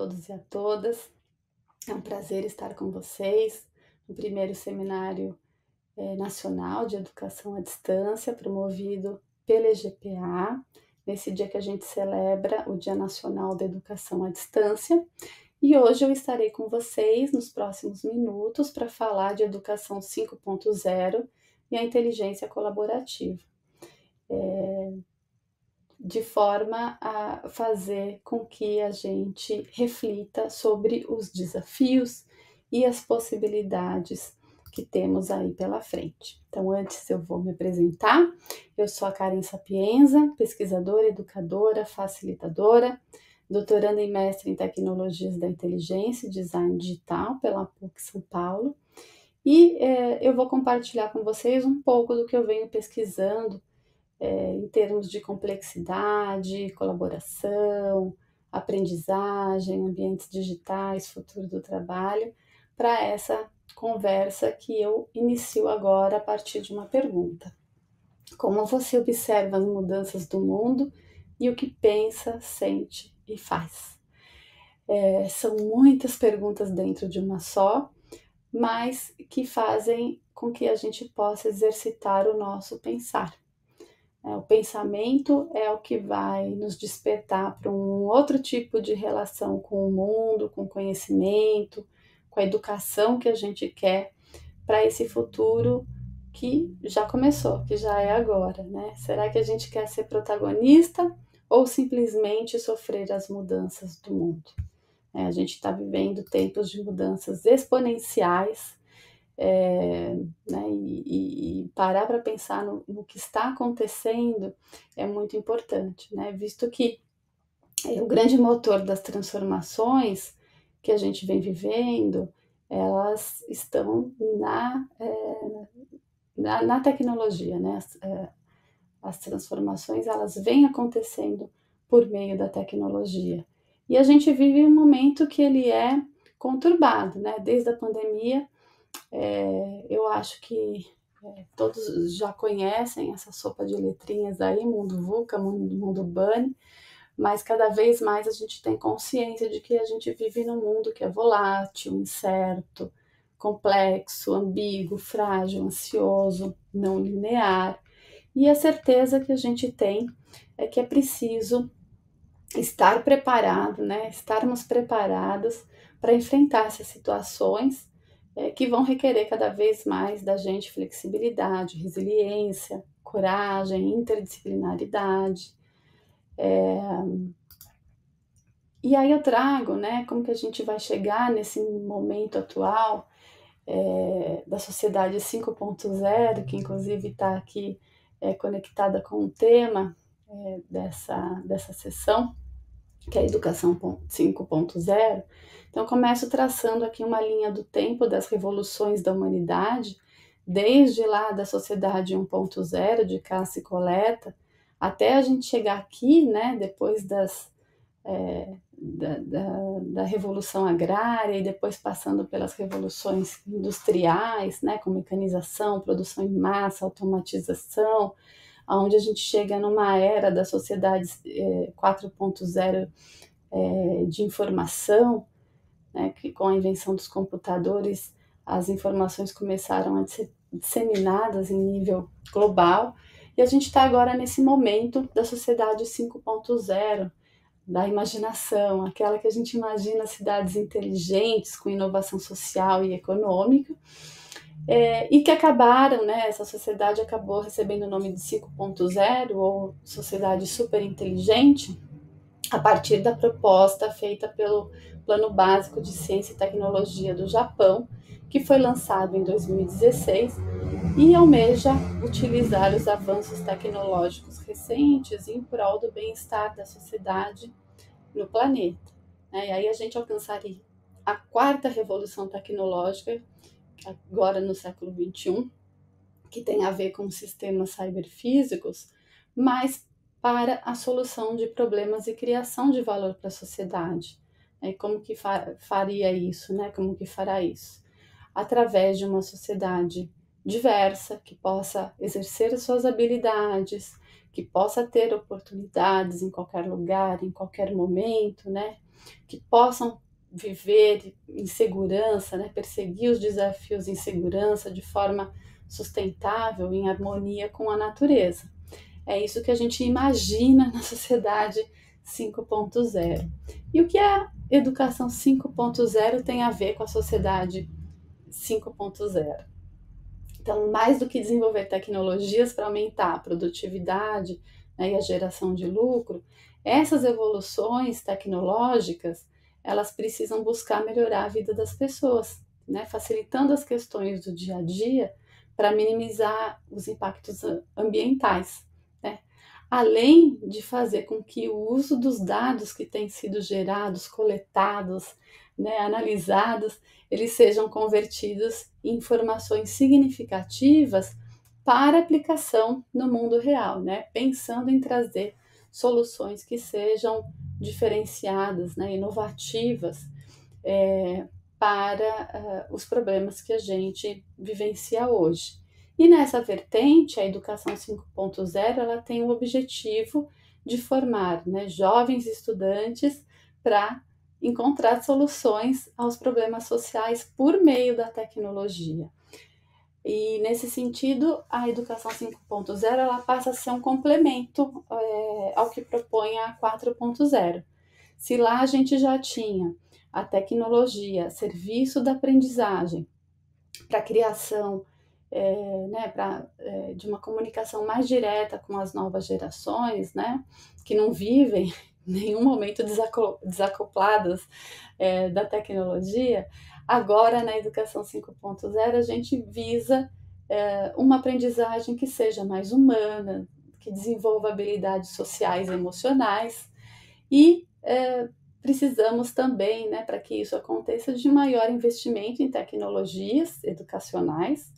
Todos e a todas, é um prazer estar com vocês no primeiro seminário é, nacional de educação à distância, promovido pela EGPA, nesse dia que a gente celebra o Dia Nacional da Educação à Distância. E hoje eu estarei com vocês nos próximos minutos para falar de Educação 5.0 e a inteligência colaborativa. É, de forma a fazer com que a gente reflita sobre os desafios e as possibilidades que temos aí pela frente. Então, antes eu vou me apresentar. Eu sou a Karen Sapienza, pesquisadora, educadora, facilitadora, doutoranda e mestre em tecnologias da inteligência e design digital pela PUC São Paulo. E é, eu vou compartilhar com vocês um pouco do que eu venho pesquisando é, em termos de complexidade, colaboração, aprendizagem, ambientes digitais, futuro do trabalho, para essa conversa que eu inicio agora a partir de uma pergunta. Como você observa as mudanças do mundo e o que pensa, sente e faz? É, são muitas perguntas dentro de uma só, mas que fazem com que a gente possa exercitar o nosso pensar. É, o pensamento é o que vai nos despertar para um outro tipo de relação com o mundo, com o conhecimento, com a educação que a gente quer para esse futuro que já começou, que já é agora, né? Será que a gente quer ser protagonista ou simplesmente sofrer as mudanças do mundo? É, a gente está vivendo tempos de mudanças exponenciais é, né, e, e, parar para pensar no, no, que está acontecendo é muito importante, né, visto que é, o grande motor das transformações que a gente vem vivendo, elas estão na, é, na, na, tecnologia, né, as, é, as transformações elas vêm acontecendo por meio da tecnologia. E a gente vive um momento que ele é conturbado, né? Desde a pandemia, é, eu acho que é, todos já conhecem essa sopa de letrinhas aí, mundo VUCA, mundo, mundo mas cada vez mais a gente tem consciência de que a gente vive num mundo que é volátil, incerto, complexo, ambíguo, frágil, ansioso, não linear. E a certeza que a gente tem é que é preciso estar preparado, né? Estarmos preparados para enfrentar essas situações é, que vão requerer cada vez mais da gente flexibilidade, resiliência, coragem, interdisciplinaridade. É... E aí eu trago, né, como que a gente vai chegar nesse momento atual é, da sociedade 5.0, que inclusive está aqui é, conectada com o tema é, dessa, dessa sessão, que é a educação 5.0. Então, começo traçando aqui uma linha do tempo das revoluções da humanidade, desde lá da sociedade 1.0, de caça e coleta, até a gente chegar aqui, né, depois das, é, da, da, da, revolução agrária e depois passando pelas revoluções industriais, né, com mecanização, produção em massa, automatização, onde a gente chega numa era da sociedade é, 4.0 é, de informação, né, que com a invenção dos computadores as informações começaram a ser disseminadas em nível global, e a gente está agora nesse momento da sociedade 5.0, da imaginação, aquela que a gente imagina cidades inteligentes, com inovação social e econômica, é, e que acabaram, né, essa sociedade acabou recebendo o nome de 5.0 ou sociedade super inteligente a partir da proposta feita pelo Plano Básico de Ciência e Tecnologia do Japão, que foi lançado em 2016 e almeja utilizar os avanços tecnológicos recentes em prol do bem-estar da sociedade no planeta. Né? E aí a gente alcançaria a quarta revolução tecnológica, agora no século XXI, que tem a ver com sistemas cyberfísicos, mas para a solução de problemas e criação de valor para a sociedade. E como que fa faria isso, né? Como que fará isso? Através de uma sociedade diversa, que possa exercer as suas habilidades, que possa ter oportunidades em qualquer lugar, em qualquer momento, né? Que possam viver em segurança, né? Perseguir os desafios em segurança de forma sustentável, em harmonia com a natureza. É isso que a gente imagina na sociedade 5.0. E o que a educação 5.0 tem a ver com a sociedade 5.0? Então, mais do que desenvolver tecnologias para aumentar a produtividade né, e a geração de lucro, essas evoluções tecnológicas elas precisam buscar melhorar a vida das pessoas, né, facilitando as questões do dia a dia para minimizar os impactos ambientais além de fazer com que o uso dos dados que têm sido gerados, coletados, né, analisados, eles sejam convertidos em informações significativas para aplicação no mundo real, né, pensando em trazer soluções que sejam diferenciadas, né, inovativas é, para uh, os problemas que a gente vivencia hoje. E nessa vertente, a educação 5.0, ela tem o objetivo de formar né, jovens estudantes para encontrar soluções aos problemas sociais por meio da tecnologia. E nesse sentido, a educação 5.0 ela passa a ser um complemento é, ao que propõe a 4.0. Se lá a gente já tinha a tecnologia, serviço da aprendizagem para criação é, né, pra, é, de uma comunicação mais direta com as novas gerações, né, que não vivem nenhum momento desacopladas é, da tecnologia, agora na educação 5.0 a gente visa é, uma aprendizagem que seja mais humana, que desenvolva habilidades sociais e emocionais e é, precisamos também, né, para que isso aconteça, de maior investimento em tecnologias educacionais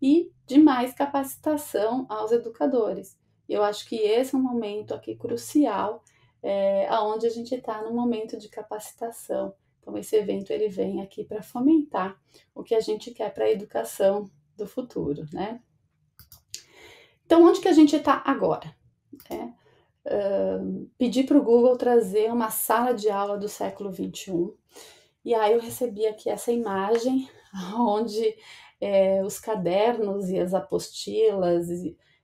e de mais capacitação aos educadores. Eu acho que esse é um momento aqui crucial, é, aonde a gente está no momento de capacitação. Então esse evento ele vem aqui para fomentar o que a gente quer para a educação do futuro, né? Então onde que a gente está agora? É, uh, pedi para o Google trazer uma sala de aula do século 21 e aí eu recebi aqui essa imagem onde é, os cadernos e as apostilas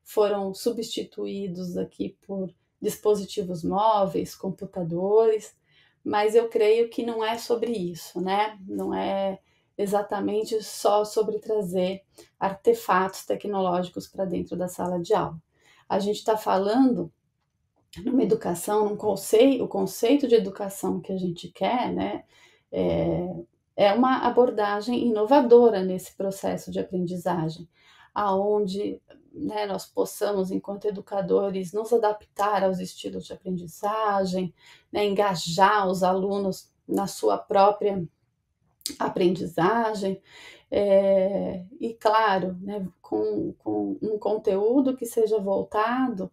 foram substituídos aqui por dispositivos móveis, computadores, mas eu creio que não é sobre isso, né? Não é exatamente só sobre trazer artefatos tecnológicos para dentro da sala de aula. A gente está falando numa educação, num conceito, o conceito de educação que a gente quer, né? É, é uma abordagem inovadora nesse processo de aprendizagem, aonde né, nós possamos, enquanto educadores, nos adaptar aos estilos de aprendizagem, né, engajar os alunos na sua própria aprendizagem, é, e claro, né, com, com um conteúdo que seja voltado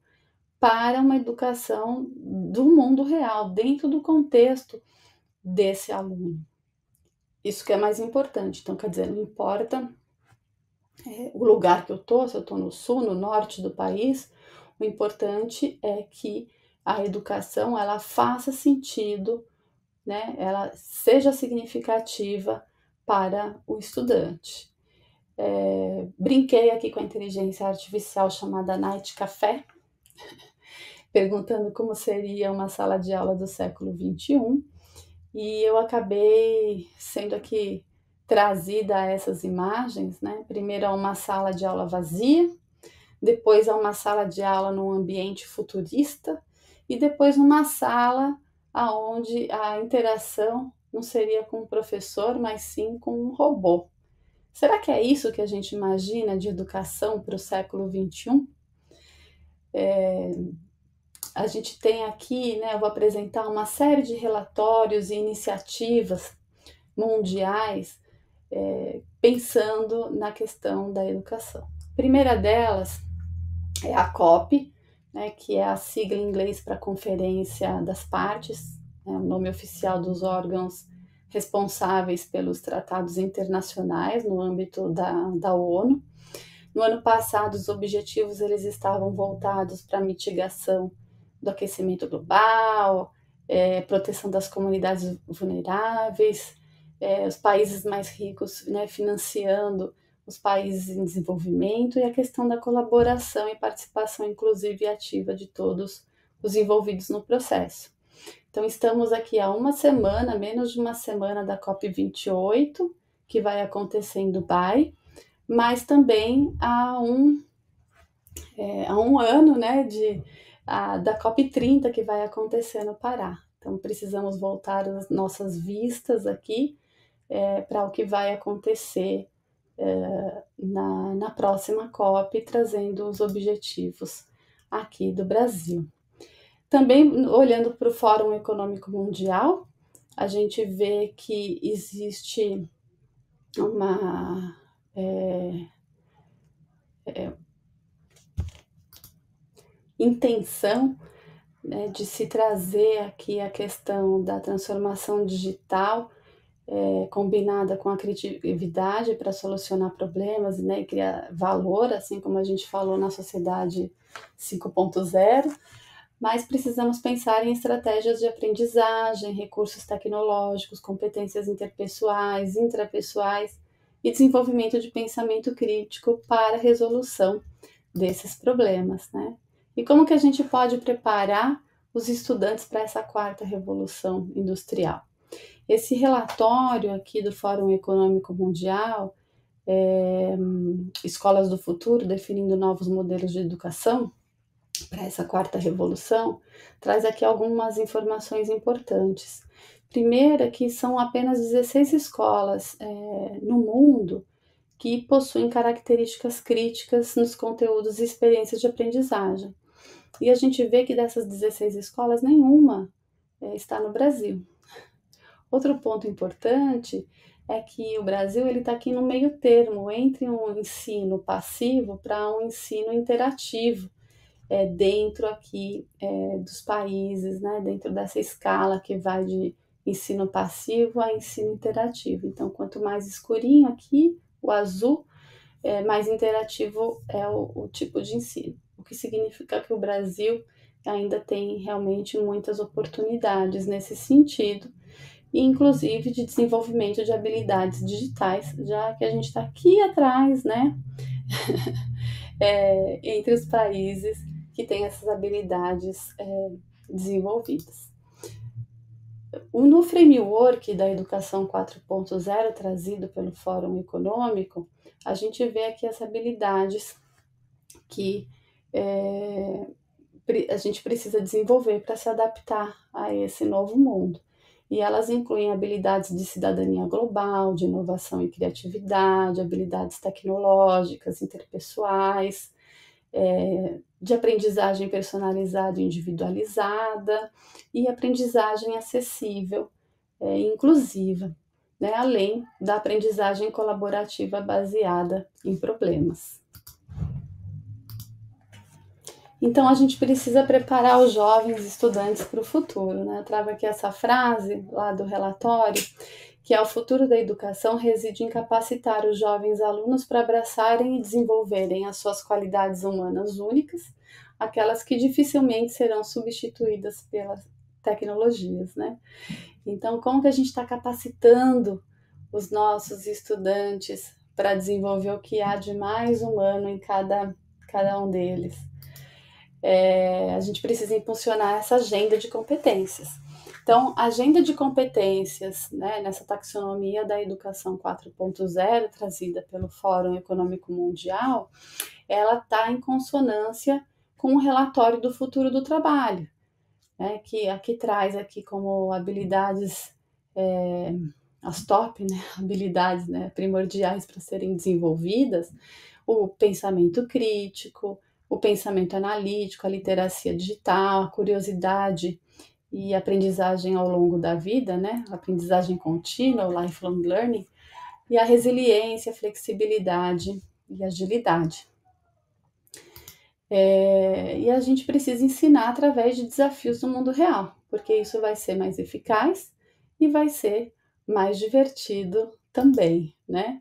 para uma educação do mundo real, dentro do contexto desse aluno. Isso que é mais importante. Então, quer dizer, não importa é, o lugar que eu tô, se eu tô no sul, no norte do país, o importante é que a educação ela faça sentido, né? Ela seja significativa para o estudante. É, brinquei aqui com a inteligência artificial chamada Night Café, perguntando como seria uma sala de aula do século 21 e eu acabei sendo aqui trazida a essas imagens, né? Primeiro a uma sala de aula vazia, depois a uma sala de aula num ambiente futurista e depois uma sala aonde a interação não seria com o professor, mas sim com um robô. Será que é isso que a gente imagina de educação para o século XXI? É, a gente tem aqui, né, eu vou apresentar uma série de relatórios e iniciativas mundiais é, pensando na questão da educação. A primeira delas é a COP, né, que é a sigla em inglês para Conferência das Partes, é o nome oficial dos órgãos responsáveis pelos tratados internacionais no âmbito da, da ONU. No ano passado, os objetivos eles estavam voltados para a mitigação do aquecimento global, é, proteção das comunidades vulneráveis, é, os países mais ricos né, financiando os países em desenvolvimento e a questão da colaboração e participação inclusive e ativa de todos os envolvidos no processo. Então, estamos aqui há uma semana, menos de uma semana da COP28, que vai acontecer em Dubai, mas também há um, é, há um ano né, de, a, da COP30 que vai acontecer no Pará. Então, precisamos voltar as nossas vistas aqui é, para o que vai acontecer é, na, na próxima COP, trazendo os objetivos aqui do Brasil. Também, olhando para o Fórum Econômico Mundial, a gente vê que existe uma. É, é, intenção né, de se trazer aqui a questão da transformação digital é, combinada com a criatividade para solucionar problemas né, e criar valor, assim como a gente falou na sociedade 5.0, mas precisamos pensar em estratégias de aprendizagem, recursos tecnológicos, competências interpessoais, intrapessoais e desenvolvimento de pensamento crítico para a resolução desses problemas, né? E como que a gente pode preparar os estudantes para essa quarta revolução industrial? Esse relatório aqui do Fórum Econômico Mundial, é, Escolas do Futuro, definindo novos modelos de educação para essa quarta revolução, traz aqui algumas informações importantes. Primeira, que são apenas 16 escolas é, no mundo que possuem características críticas nos conteúdos e experiências de aprendizagem. E a gente vê que dessas 16 escolas, nenhuma é, está no Brasil. Outro ponto importante é que o Brasil ele está aqui no meio termo entre um ensino passivo para um ensino interativo é, dentro aqui é, dos países, né, dentro dessa escala que vai de ensino passivo a ensino interativo. Então, quanto mais escurinho aqui, o azul, é, mais interativo é o, o tipo de ensino, o que significa que o Brasil ainda tem realmente muitas oportunidades nesse sentido inclusive de desenvolvimento de habilidades digitais, já que a gente está aqui atrás, né, é, entre os países que têm essas habilidades é, desenvolvidas. No framework da Educação 4.0 trazido pelo Fórum Econômico, a gente vê aqui as habilidades que é, a gente precisa desenvolver para se adaptar a esse novo mundo e elas incluem habilidades de cidadania global, de inovação e criatividade, habilidades tecnológicas, interpessoais, é, de aprendizagem personalizada e individualizada e aprendizagem acessível é, e inclusiva, né, além da aprendizagem colaborativa baseada em problemas. Então a gente precisa preparar os jovens estudantes para o futuro. Né? Eu trago aqui essa frase lá do relatório, que é o futuro da educação reside em capacitar os jovens alunos para abraçarem e desenvolverem as suas qualidades humanas únicas, aquelas que dificilmente serão substituídas pelas tecnologias. Né? Então, como que a gente está capacitando os nossos estudantes para desenvolver o que há de mais humano em cada, cada um deles? É, a gente precisa impulsionar essa agenda de competências. Então, a agenda de competências, né, nessa taxonomia da educação 4.0, trazida pelo Fórum Econômico Mundial, ela está em consonância com o relatório do futuro do trabalho, né, que aqui traz aqui como habilidades, é, as top né, habilidades né, primordiais para serem desenvolvidas, o pensamento crítico, o pensamento analítico, a literacia digital, a curiosidade e aprendizagem ao longo da vida, né? Aprendizagem contínua, lifelong learning, e a resiliência, flexibilidade e agilidade. É, e a gente precisa ensinar através de desafios do mundo real, porque isso vai ser mais eficaz e vai ser mais divertido também, né?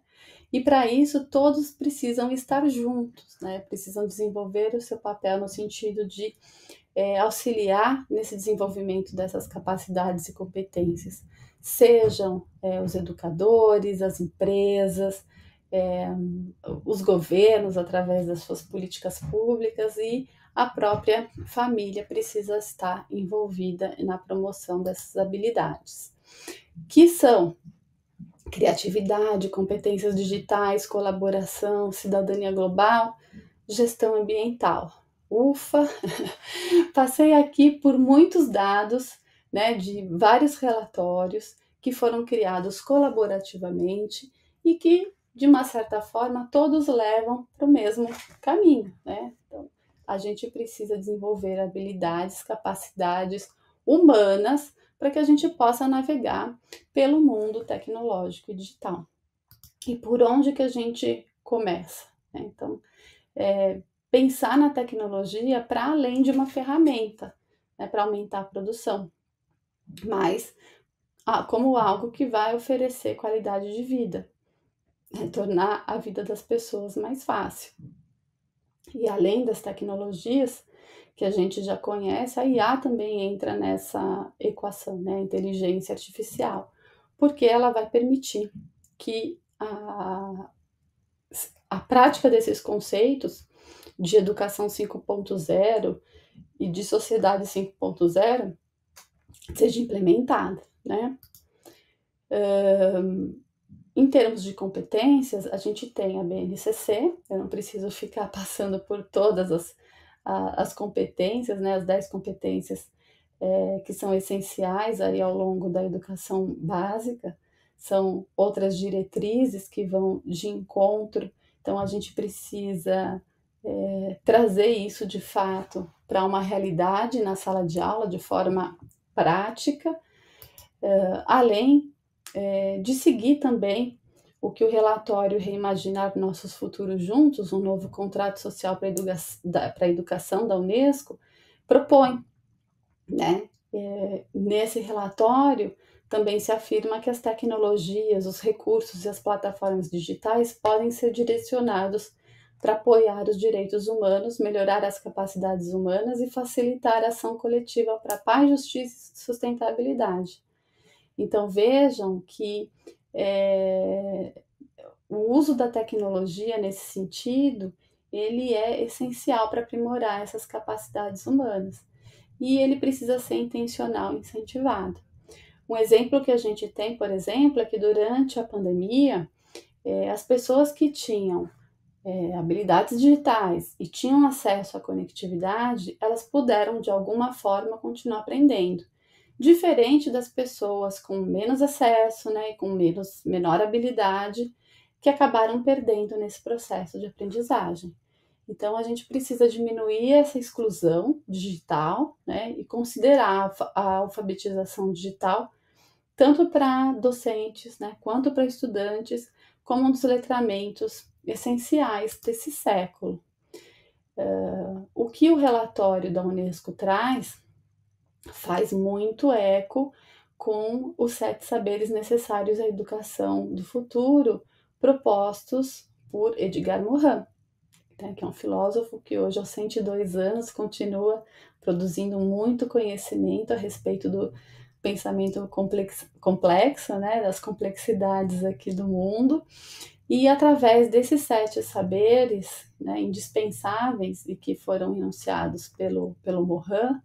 E para isso, todos precisam estar juntos, né? precisam desenvolver o seu papel no sentido de é, auxiliar nesse desenvolvimento dessas capacidades e competências, sejam é, os educadores, as empresas, é, os governos através das suas políticas públicas e a própria família precisa estar envolvida na promoção dessas habilidades, que são criatividade, competências digitais, colaboração, cidadania global, gestão ambiental. Ufa! Passei aqui por muitos dados, né, de vários relatórios que foram criados colaborativamente e que, de uma certa forma, todos levam para o mesmo caminho, né? Então, a gente precisa desenvolver habilidades, capacidades humanas para que a gente possa navegar pelo mundo tecnológico e digital. E por onde que a gente começa? Né? Então, é, pensar na tecnologia para além de uma ferramenta, né, para aumentar a produção, mas ah, como algo que vai oferecer qualidade de vida, né, tornar a vida das pessoas mais fácil. E além das tecnologias, que a gente já conhece, a IA também entra nessa equação, né? Inteligência artificial, porque ela vai permitir que a, a prática desses conceitos de educação 5.0 e de sociedade 5.0 seja implementada, né? Um, em termos de competências, a gente tem a BNCC, eu não preciso ficar passando por todas as a, as competências, né, as 10 competências é, que são essenciais aí ao longo da educação básica, são outras diretrizes que vão de encontro, então a gente precisa é, trazer isso de fato para uma realidade na sala de aula de forma prática, é, além é, de seguir também o que o relatório Reimaginar Nossos Futuros Juntos, um novo contrato social para educa a educação da Unesco, propõe. Né? É, nesse relatório, também se afirma que as tecnologias, os recursos e as plataformas digitais podem ser direcionados para apoiar os direitos humanos, melhorar as capacidades humanas e facilitar a ação coletiva para paz, justiça e sustentabilidade. Então vejam que é, o uso da tecnologia nesse sentido, ele é essencial para aprimorar essas capacidades humanas. E ele precisa ser intencional, incentivado. Um exemplo que a gente tem, por exemplo, é que durante a pandemia, é, as pessoas que tinham é, habilidades digitais e tinham acesso à conectividade, elas puderam de alguma forma continuar aprendendo diferente das pessoas com menos acesso, né, e com menos, menor habilidade, que acabaram perdendo nesse processo de aprendizagem. Então, a gente precisa diminuir essa exclusão digital, né, e considerar a alfabetização digital tanto para docentes, né, quanto para estudantes, como um dos letramentos essenciais desse século. Uh, o que o relatório da Unesco traz faz muito eco com os sete saberes necessários à educação do futuro propostos por Edgar Morin, né, que é um filósofo que hoje aos 102 anos continua produzindo muito conhecimento a respeito do pensamento complexo, complexo né, das complexidades aqui do mundo, e através desses sete saberes né, indispensáveis e que foram enunciados pelo, pelo Morin,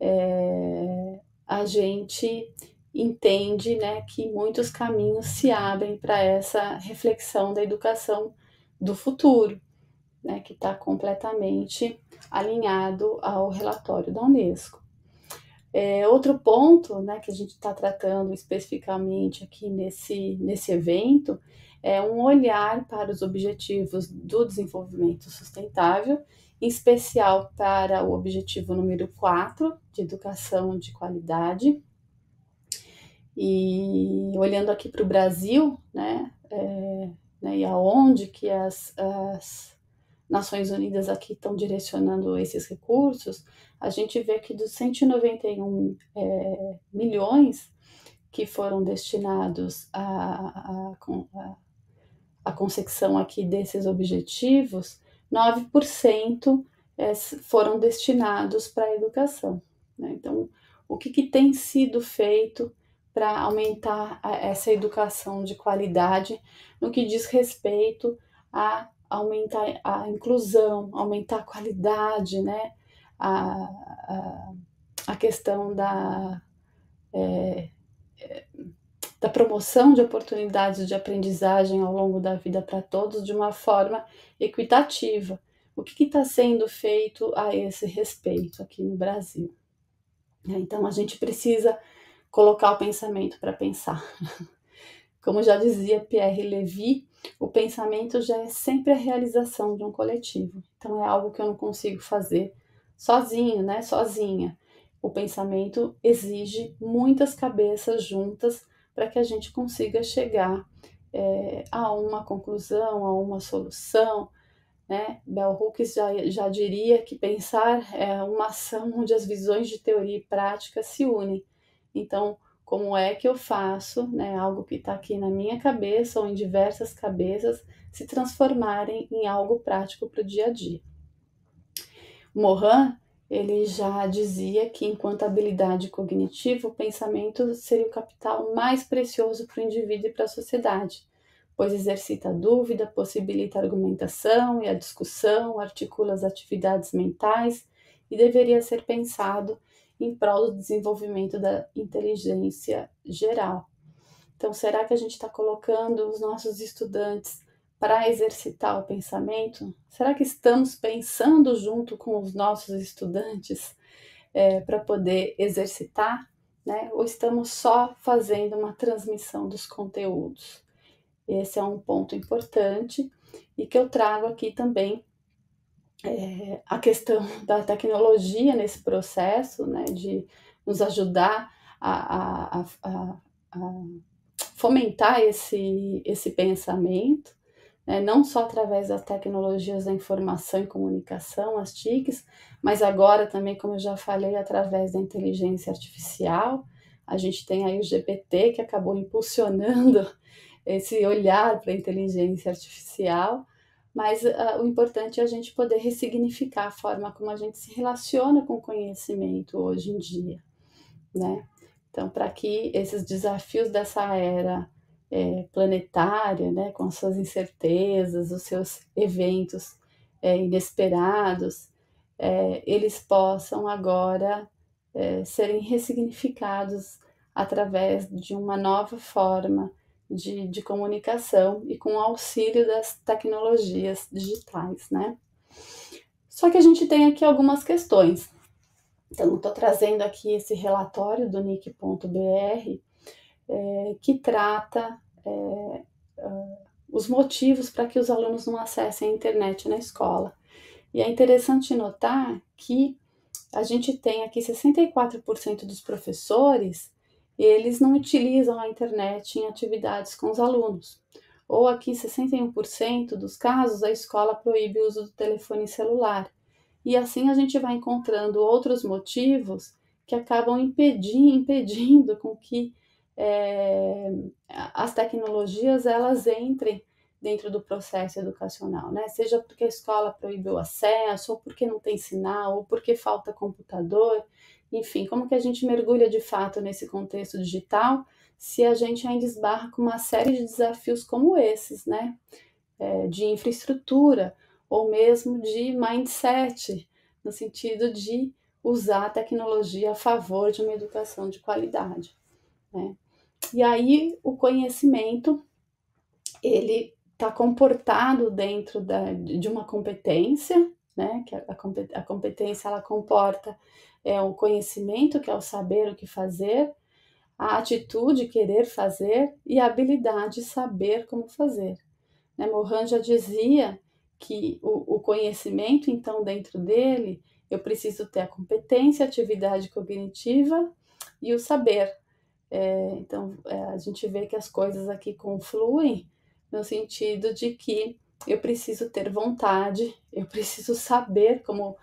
é, a gente entende né, que muitos caminhos se abrem para essa reflexão da educação do futuro, né, que está completamente alinhado ao relatório da Unesco. É, outro ponto né, que a gente está tratando especificamente aqui nesse, nesse evento é um olhar para os objetivos do desenvolvimento sustentável em especial para o objetivo número 4, de educação de qualidade. E olhando aqui para o Brasil, né, é, né, e aonde que as, as Nações Unidas aqui estão direcionando esses recursos, a gente vê que dos 191 é, milhões que foram destinados a, a, a a consecução aqui desses objetivos, 9% é, foram destinados para a educação. Né? Então, o que, que tem sido feito para aumentar essa educação de qualidade no que diz respeito a aumentar a inclusão, aumentar a qualidade, né? a, a, a questão da, é, da promoção de oportunidades de aprendizagem ao longo da vida para todos de uma forma equitativa. O que está sendo feito a esse respeito aqui no Brasil? Então, a gente precisa colocar o pensamento para pensar. Como já dizia Pierre Levy, o pensamento já é sempre a realização de um coletivo. Então, é algo que eu não consigo fazer sozinho, né? Sozinha. O pensamento exige muitas cabeças juntas para que a gente consiga chegar é, a uma conclusão, a uma solução. Né? Bell Hooks já, já diria que pensar é uma ação onde as visões de teoria e prática se unem. Então, como é que eu faço né, algo que está aqui na minha cabeça ou em diversas cabeças se transformarem em algo prático para o dia a dia? Morin ele já dizia que, enquanto habilidade cognitiva, o pensamento seria o capital mais precioso para o indivíduo e para a sociedade, pois exercita a dúvida, possibilita a argumentação e a discussão, articula as atividades mentais e deveria ser pensado em prol do desenvolvimento da inteligência geral. Então, será que a gente está colocando os nossos estudantes para exercitar o pensamento? Será que estamos pensando junto com os nossos estudantes é, para poder exercitar? Né? Ou estamos só fazendo uma transmissão dos conteúdos? Esse é um ponto importante e que eu trago aqui também é, a questão da tecnologia nesse processo, né, de nos ajudar a, a, a, a fomentar esse, esse pensamento né, não só através das tecnologias da informação e comunicação, as TICs, mas agora também, como eu já falei, através da inteligência artificial. A gente tem aí o GPT, que acabou impulsionando esse olhar para a inteligência artificial, mas uh, o importante é a gente poder ressignificar a forma como a gente se relaciona com o conhecimento hoje em dia, né? Então, para que esses desafios dessa era é, planetária, né, com as suas incertezas, os seus eventos é, inesperados, é, eles possam agora é, serem ressignificados através de uma nova forma de, de comunicação e com o auxílio das tecnologias digitais, né? Só que a gente tem aqui algumas questões. Então, estou trazendo aqui esse relatório do NIC.br, é, que trata é, uh, os motivos para que os alunos não acessem a internet na escola. E é interessante notar que a gente tem aqui 64% dos professores, eles não utilizam a internet em atividades com os alunos. Ou aqui 61% dos casos a escola proíbe o uso do telefone celular. E assim a gente vai encontrando outros motivos que acabam impedindo, impedindo com que é, as tecnologias elas entrem dentro do processo educacional, né? Seja porque a escola proibiu acesso, ou porque não tem sinal, ou porque falta computador, enfim, como que a gente mergulha de fato nesse contexto digital se a gente ainda esbarra com uma série de desafios como esses, né? É, de infraestrutura ou mesmo de mindset, no sentido de usar a tecnologia a favor de uma educação de qualidade. Né? E aí o conhecimento ele está comportado dentro da, de uma competência, né? Que a, a competência ela comporta é o conhecimento, que é o saber o que fazer, a atitude, querer fazer, e a habilidade, saber como fazer. Né? Mohan já dizia que o, o conhecimento, então, dentro dele, eu preciso ter a competência, a atividade cognitiva e o saber, é, então, é, a gente vê que as coisas aqui confluem no sentido de que eu preciso ter vontade, eu preciso saber como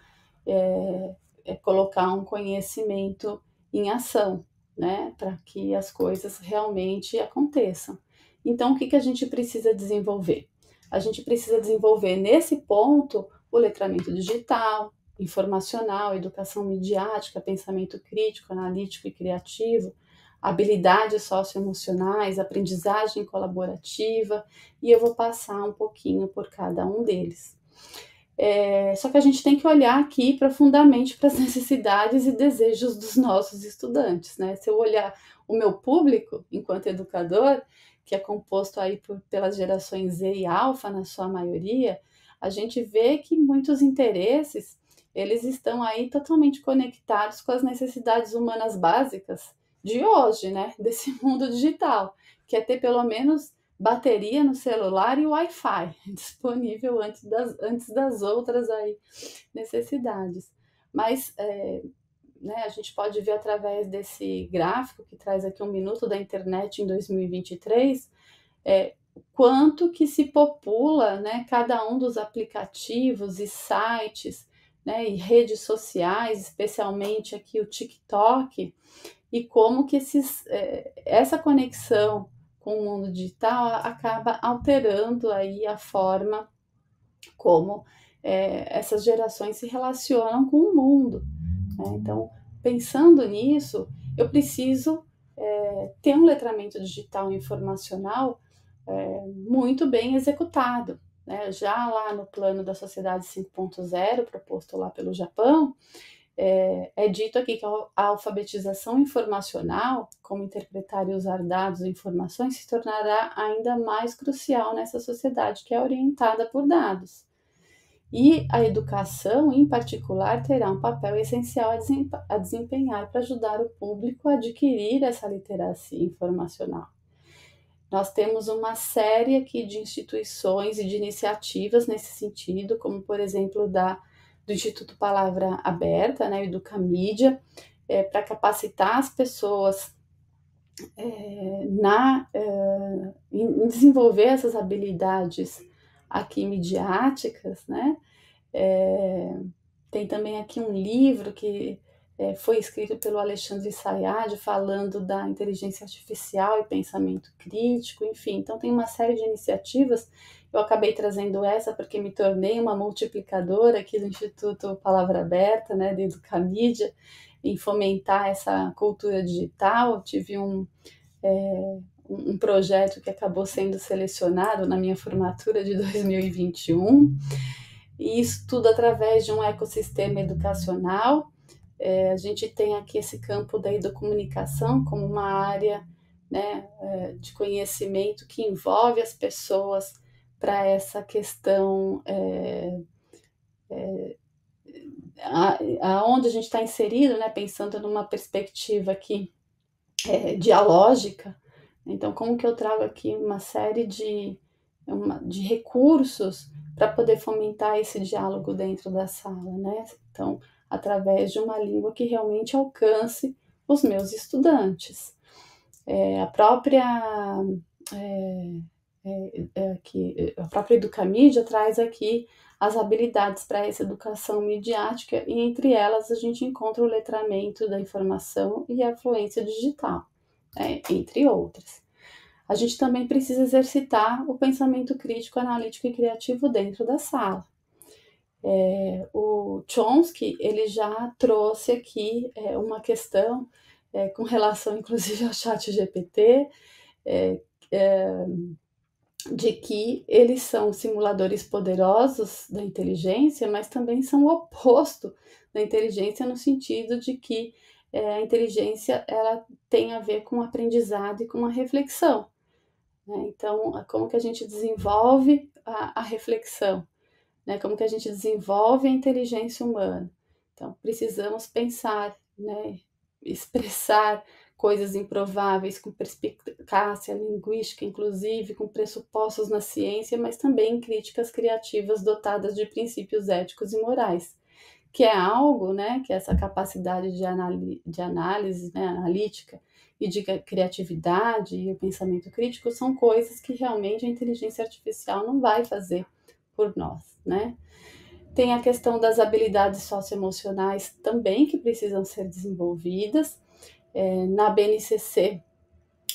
é, é colocar um conhecimento em ação, né, para que as coisas realmente aconteçam. Então, o que, que a gente precisa desenvolver? A gente precisa desenvolver nesse ponto o letramento digital, informacional, educação midiática, pensamento crítico, analítico e criativo, habilidades socioemocionais, aprendizagem colaborativa, e eu vou passar um pouquinho por cada um deles. É, só que a gente tem que olhar aqui profundamente para as necessidades e desejos dos nossos estudantes, né? Se eu olhar o meu público enquanto educador, que é composto aí por, pelas gerações Z e Alfa na sua maioria, a gente vê que muitos interesses eles estão aí totalmente conectados com as necessidades humanas básicas de hoje, né? Desse mundo digital, que é ter pelo menos bateria no celular e Wi-Fi disponível antes das, antes das outras aí necessidades. Mas é, né, a gente pode ver através desse gráfico que traz aqui um minuto da internet em 2023, é, quanto que se popula né, cada um dos aplicativos e sites né, e redes sociais, especialmente aqui o TikTok, e como que esses, é, essa conexão com o mundo digital acaba alterando aí a forma como é, essas gerações se relacionam com o mundo. Né? Então, pensando nisso, eu preciso é, ter um letramento digital informacional é, muito bem executado. Né? Já lá no plano da Sociedade 5.0, proposto lá pelo Japão, é, é, dito aqui que a alfabetização informacional, como interpretar e usar dados e informações, se tornará ainda mais crucial nessa sociedade que é orientada por dados. E a educação, em particular, terá um papel essencial a desempenhar para ajudar o público a adquirir essa literacia informacional. Nós temos uma série aqui de instituições e de iniciativas nesse sentido, como por exemplo da do Instituto Palavra Aberta, né, e do Camídia, é, para capacitar as pessoas é, na, é, em desenvolver essas habilidades aqui midiáticas, né? É, tem também aqui um livro que é, foi escrito pelo Alexandre Sayad falando da inteligência artificial e pensamento crítico, enfim. Então tem uma série de iniciativas. Eu acabei trazendo essa porque me tornei uma multiplicadora aqui do Instituto Palavra Aberta, né, de Educamídia, em fomentar essa cultura digital. Tive um, é, um projeto que acabou sendo selecionado na minha formatura de 2021, e isso tudo através de um ecossistema educacional. É, a gente tem aqui esse campo da educomunicação como uma área né, é, de conhecimento que envolve as pessoas para essa questão é, é, aonde a, a gente está inserido, né, pensando numa perspectiva aqui é, dialógica, então, como que eu trago aqui uma série de, uma, de recursos para poder fomentar esse diálogo dentro da sala, né? Então, através de uma língua que realmente alcance os meus estudantes. É, a própria é, é, é que a própria Educamídia traz aqui as habilidades para essa educação midiática e entre elas a gente encontra o letramento da informação e a fluência digital né, entre outras. A gente também precisa exercitar o pensamento crítico, analítico e criativo dentro da sala. É, o Chomsky ele já trouxe aqui é, uma questão é, com relação, inclusive, ao chat GPT, é, é, de que eles são simuladores poderosos da inteligência, mas também são o oposto da inteligência no sentido de que é, a inteligência ela tem a ver com aprendizado e com uma reflexão. Né? Então, como que a gente desenvolve a, a reflexão? Né? Como que a gente desenvolve a inteligência humana? Então, precisamos pensar, né? expressar coisas improváveis com perspicácia linguística, inclusive com pressupostos na ciência, mas também críticas criativas dotadas de princípios éticos e morais que é algo, né, que é essa capacidade de, análise, de análise né, analítica e de criatividade e o pensamento crítico são coisas que realmente a inteligência artificial não vai fazer por nós, né? Tem a questão das habilidades socioemocionais também que precisam ser desenvolvidas. É, na BNCC,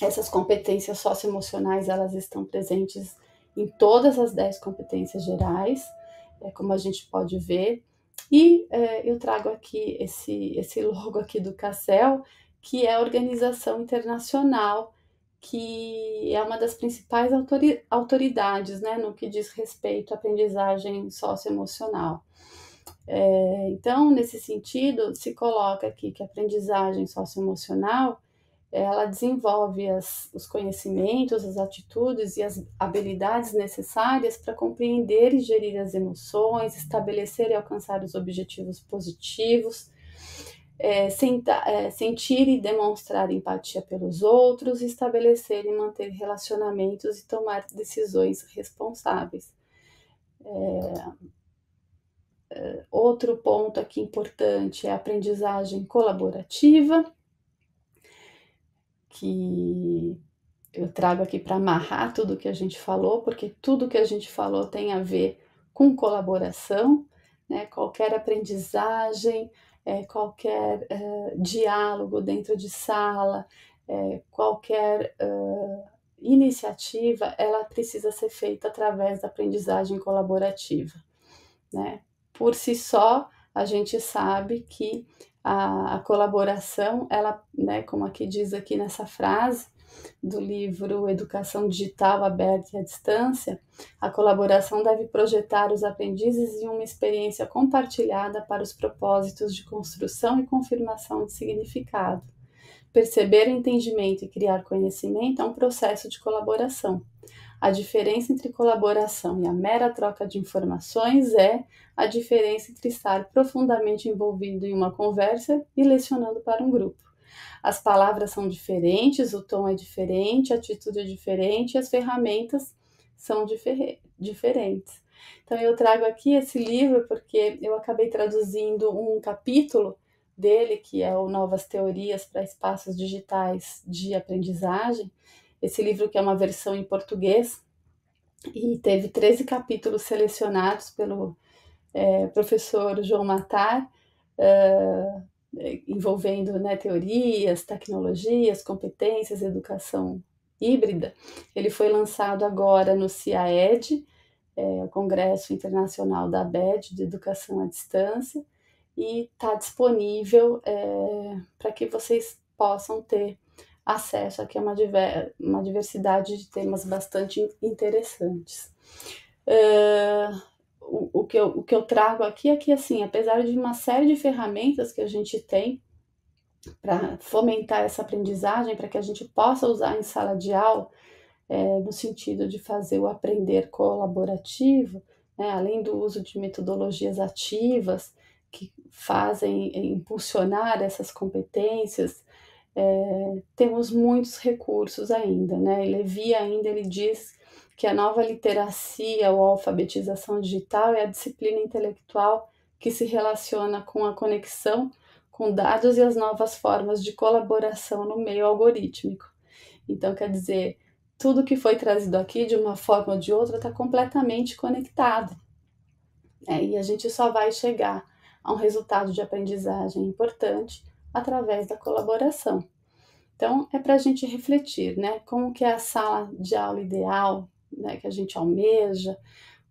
Essas competências socioemocionais, elas estão presentes em todas as 10 competências gerais, é, como a gente pode ver. E é, eu trago aqui esse, esse logo aqui do CACEL, que é a organização internacional que é uma das principais autoridades né, no que diz respeito à aprendizagem socioemocional. É, então, nesse sentido, se coloca aqui que a aprendizagem socioemocional ela desenvolve as, os conhecimentos, as atitudes e as habilidades necessárias para compreender e gerir as emoções, estabelecer e alcançar os objetivos positivos, é, senta, é, sentir e demonstrar empatia pelos outros, estabelecer e manter relacionamentos e tomar decisões responsáveis. É, outro ponto aqui importante é a aprendizagem colaborativa, que eu trago aqui para amarrar tudo que a gente falou, porque tudo que a gente falou tem a ver com colaboração, né? qualquer aprendizagem, é, qualquer é, diálogo dentro de sala, é, qualquer iniciativa, ela precisa ser feita através da aprendizagem colaborativa. Né? Por si só, a gente sabe que a, a colaboração, ela, né, como aqui diz aqui nessa frase, do livro Educação Digital Aberta e à Distância, a colaboração deve projetar os aprendizes em uma experiência compartilhada para os propósitos de construção e confirmação de significado. Perceber entendimento e criar conhecimento é um processo de colaboração. A diferença entre colaboração e a mera troca de informações é a diferença entre estar profundamente envolvido em uma conversa e lecionando para um grupo. As palavras são diferentes, o tom é diferente, a atitude é diferente, as ferramentas são difer diferentes. Então eu trago aqui esse livro porque eu acabei traduzindo um capítulo dele, que é o Novas Teorias para Espaços Digitais de Aprendizagem. Esse livro que é uma versão em português e teve 13 capítulos selecionados pelo é, professor João Matar, uh, envolvendo né, teorias, tecnologias, competências, educação híbrida. Ele foi lançado agora no CIAED, é, o Congresso Internacional da ABED, de Educação à Distância, e está disponível é, para que vocês possam ter acesso aqui a uma, diver, uma diversidade de temas bastante interessantes. Uh, o, o, que eu, o que eu trago aqui é que, assim, apesar de uma série de ferramentas que a gente tem para fomentar essa aprendizagem, para que a gente possa usar em sala de aula, é, no sentido de fazer o aprender colaborativo, né, além do uso de metodologias ativas que fazem impulsionar essas competências, é, temos muitos recursos ainda, né? Levi ainda ele diz que a nova literacia ou alfabetização digital é a disciplina intelectual que se relaciona com a conexão com dados e as novas formas de colaboração no meio algorítmico. Então, quer dizer, tudo que foi trazido aqui, de uma forma ou de outra, está completamente conectado. É, e a gente só vai chegar a um resultado de aprendizagem importante através da colaboração. Então, é para a gente refletir, né? Como que é a sala de aula ideal, né, que a gente almeja,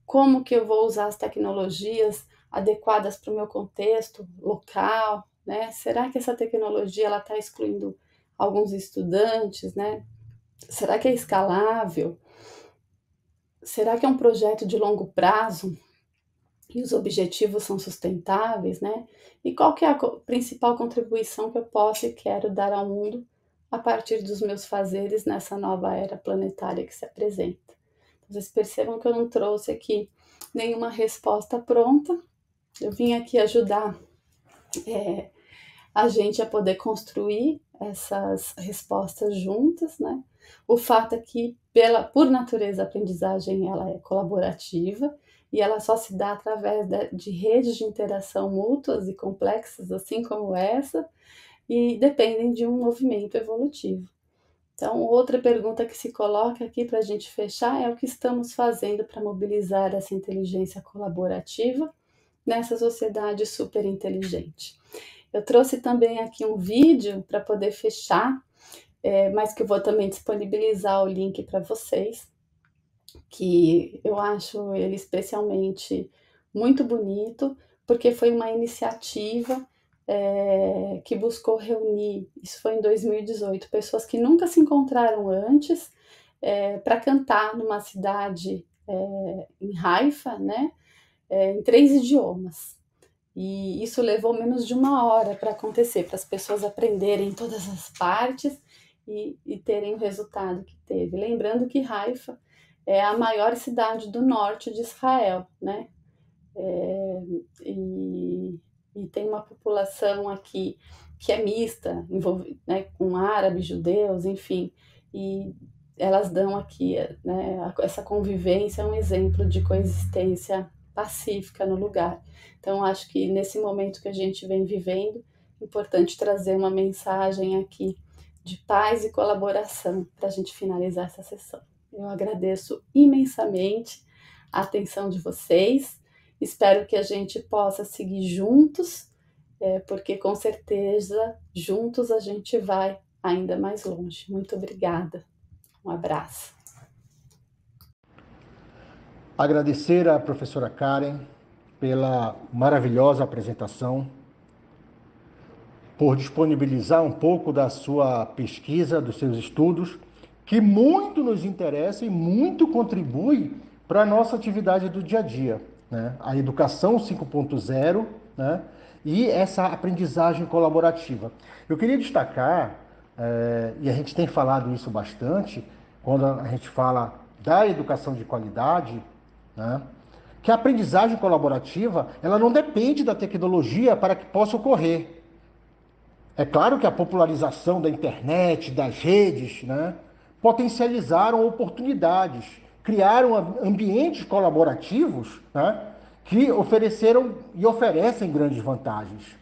como que eu vou usar as tecnologias adequadas para o meu contexto local, né? Será que essa tecnologia ela está excluindo alguns estudantes, né? Será que é escalável? Será que é um projeto de longo prazo e os objetivos são sustentáveis, né? E qual que é a principal contribuição que eu posso e quero dar ao mundo a partir dos meus fazeres nessa nova era planetária que se apresenta? Vocês percebam que eu não trouxe aqui nenhuma resposta pronta. Eu vim aqui ajudar é, a gente a poder construir essas respostas juntas, né? O fato é que, pela, por natureza, a aprendizagem ela é colaborativa e ela só se dá através de, de redes de interação mútuas e complexas, assim como essa, e dependem de um movimento evolutivo. Então, outra pergunta que se coloca aqui para a gente fechar é o que estamos fazendo para mobilizar essa inteligência colaborativa nessa sociedade super inteligente. Eu trouxe também aqui um vídeo para poder fechar é, mas que eu vou também disponibilizar o link para vocês, que eu acho ele especialmente muito bonito, porque foi uma iniciativa é, que buscou reunir, isso foi em 2018, pessoas que nunca se encontraram antes é, para cantar numa cidade é, em Haifa, né, em três idiomas. E isso levou menos de uma hora para acontecer, para as pessoas aprenderem todas as partes e, e, terem o resultado que teve. Lembrando que Haifa é a maior cidade do norte de Israel, né? É, e, e, tem uma população aqui que é mista, né, com árabes, judeus, enfim, e elas dão aqui, né, essa convivência é um exemplo de coexistência pacífica no lugar. Então, acho que nesse momento que a gente vem vivendo, é importante trazer uma mensagem aqui de paz e colaboração para a gente finalizar essa sessão. Eu agradeço imensamente a atenção de vocês. Espero que a gente possa seguir juntos, é, porque com certeza juntos a gente vai ainda mais longe. Muito obrigada. Um abraço. Agradecer à professora Karen pela maravilhosa apresentação, por disponibilizar um pouco da sua pesquisa, dos seus estudos, que muito nos interessa e muito contribui para a nossa atividade do dia a dia. Né? A educação 5.0 né? e essa aprendizagem colaborativa. Eu queria destacar, é, e a gente tem falado isso bastante, quando a gente fala da educação de qualidade, né? que a aprendizagem colaborativa ela não depende da tecnologia para que possa ocorrer. É claro que a popularização da internet, das redes, né, potencializaram oportunidades, criaram ambientes colaborativos né, que ofereceram e oferecem grandes vantagens.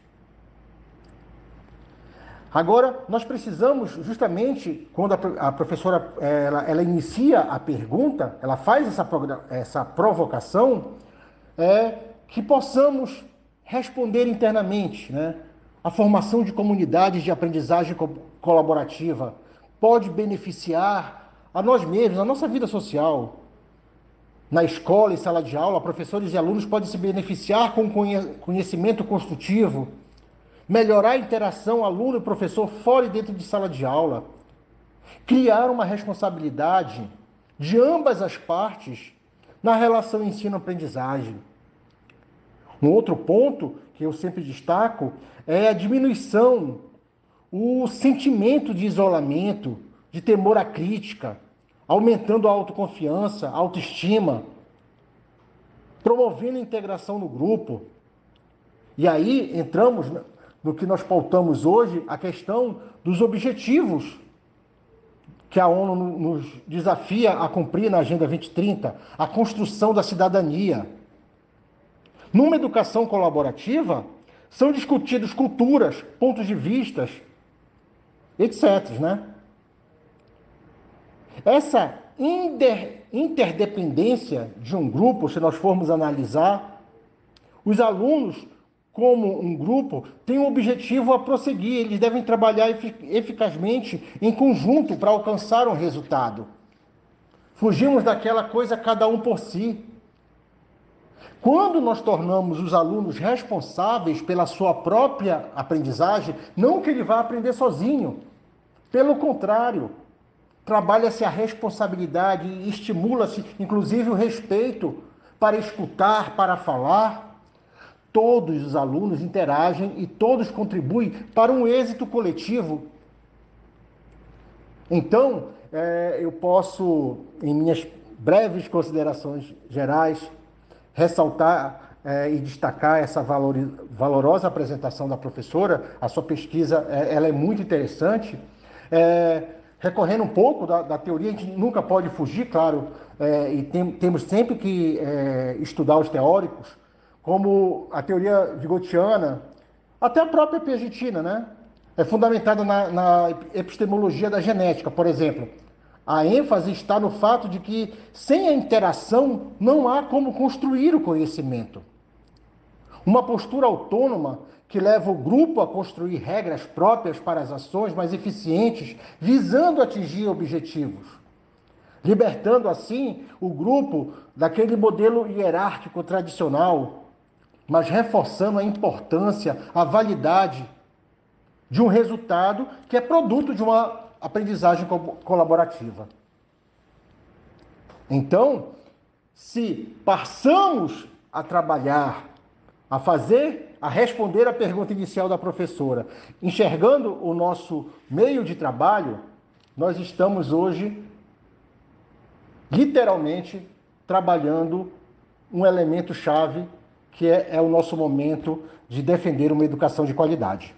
Agora, nós precisamos, justamente, quando a, professora ela, ela, inicia a pergunta, ela faz essa, essa provocação, é que possamos responder internamente. Né? A formação de comunidades de aprendizagem co colaborativa pode beneficiar a nós mesmos, a nossa vida social. Na escola e sala de aula, professores e alunos podem se beneficiar com conhecimento construtivo, melhorar a interação aluno e professor fora e dentro de sala de aula, criar uma responsabilidade de ambas as partes na relação ensino-aprendizagem. Um outro ponto que eu sempre destaco é a diminuição, o sentimento de isolamento, de temor à crítica, aumentando a autoconfiança, a autoestima, promovendo a integração no grupo. E aí entramos no que nós pautamos hoje, a questão dos objetivos que a ONU nos desafia a cumprir na Agenda 2030, a construção da cidadania. Numa educação colaborativa, são discutidos culturas, pontos de vistas, etc. Né? Essa interdependência de um grupo, se nós formos analisar, os alunos como um grupo, tem um objetivo a prosseguir. Eles devem trabalhar eficazmente em conjunto para alcançar um resultado. Fugimos daquela coisa cada um por si. Quando nós tornamos os alunos responsáveis pela sua própria aprendizagem, não que ele vá aprender sozinho. Pelo contrário, trabalha-se a responsabilidade e estimula-se, inclusive, o respeito para escutar, para falar Todos os alunos interagem e todos contribuem para um êxito coletivo. Então, é, eu posso, em minhas breves considerações gerais, ressaltar é, e destacar essa valor, valorosa apresentação da professora. A sua pesquisa é, ela é muito interessante. É, recorrendo um pouco da, da, teoria, a gente nunca pode fugir, claro, é, e tem, temos sempre que é, estudar os teóricos, como a teoria vigotiana, até a própria piagetina, né? É fundamentada na, na epistemologia da genética, por exemplo. A ênfase está no fato de que sem a interação não há como construir o conhecimento. Uma postura autônoma que leva o grupo a construir regras próprias para as ações mais eficientes, visando atingir objetivos, libertando assim o grupo daquele modelo hierárquico tradicional, mas reforçando a importância, a validade de um resultado que é produto de uma aprendizagem colaborativa. Então, se passamos a trabalhar, a fazer, a responder a pergunta inicial da professora, enxergando o nosso meio de trabalho, nós estamos hoje literalmente trabalhando um elemento chave que é, é o nosso momento de defender uma educação de qualidade.